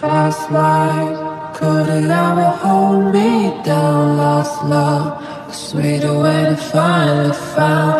Past life couldn't ever hold me down? Lost love, a sweeter way to finally found.